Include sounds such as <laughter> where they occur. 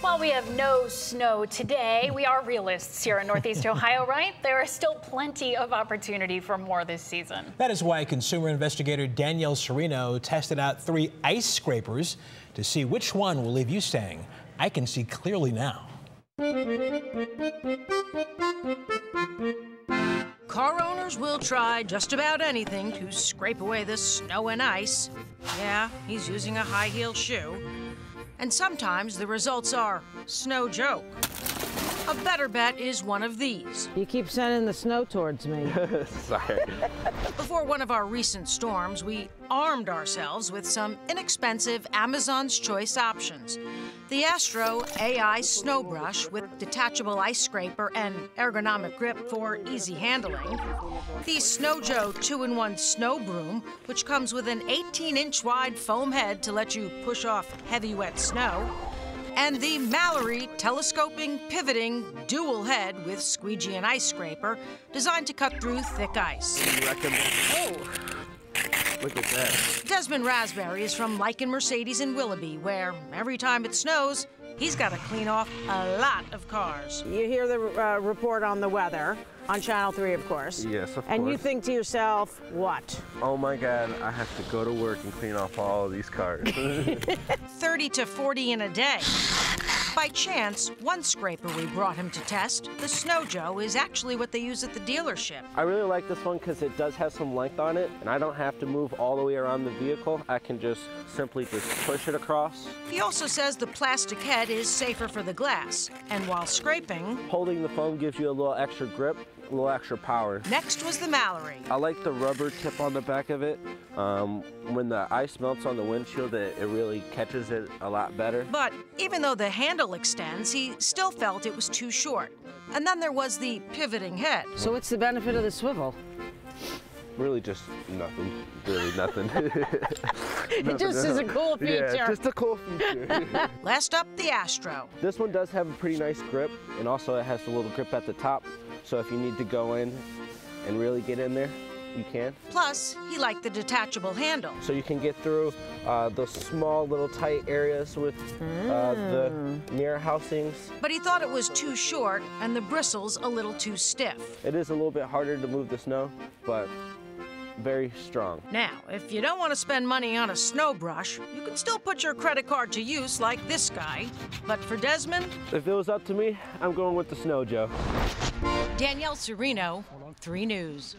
While we have no snow today, we are realists here in Northeast <laughs> Ohio, right? There are still plenty of opportunity for more this season. That is why consumer investigator Danielle Serino tested out three ice scrapers to see which one will leave you saying, I can see clearly now. Car owners will try just about anything to scrape away the snow and ice. Yeah, he's using a high heel shoe. And sometimes the results are snow joke. A better bet is one of these. You keep sending the snow towards me. <laughs> Sorry. Before one of our recent storms, we armed ourselves with some inexpensive Amazon's Choice options. The Astro AI Snow Brush with detachable ice scraper and ergonomic grip for easy handling. The Snow Joe 2-in-1 Snow Broom, which comes with an 18-inch wide foam head to let you push off heavy wet snow and the Mallory telescoping, pivoting, dual head with squeegee and ice scraper, designed to cut through thick ice. Oh, Look at that. Desmond Raspberry is from Leikin Mercedes in Willoughby, where every time it snows, he's got to clean off a lot of cars. You hear the uh, report on the weather on Channel 3, of course. Yes, of And you think to yourself, what? Oh my God, I have to go to work and clean off all of these cars. <laughs> 30 to 40 in a day. <laughs> By chance, one scraper we brought him to test, the Snow Joe, is actually what they use at the dealership. I really like this one because it does have some length on it, and I don't have to move all the way around the vehicle. I can just simply just push it across. He also says the plastic head is safer for the glass, and while scraping, Holding the foam gives you a little extra grip, a little extra power. next was the Mallory. I like the rubber tip on the back of it. Um, when the ice melts on the windshield, it, it really catches it a lot better. But even though the handle extends, he still felt it was too short. And then there was the pivoting head. So what's the benefit of the swivel? Really just nothing. Really <laughs> nothing. It <laughs> just is a cool feature. Yeah, just a cool feature. <laughs> Last up, the Astro. this one does have a pretty nice grip, and also it has a little grip at the top. So if you need to go in and really get in there, you can. Plus, he liked the detachable handle. So you can get through uh, those small little tight areas with uh, the mirror housings. But he thought it was too short and the bristles a little too stiff. It is a little bit harder to move the snow, but very strong. Now, if you don't want to spend money on a snow brush, you can still put your credit card to use like this guy. But for Desmond, If it was up to me, I'm going with the Snow Joe. Danielle Serino, 3 News.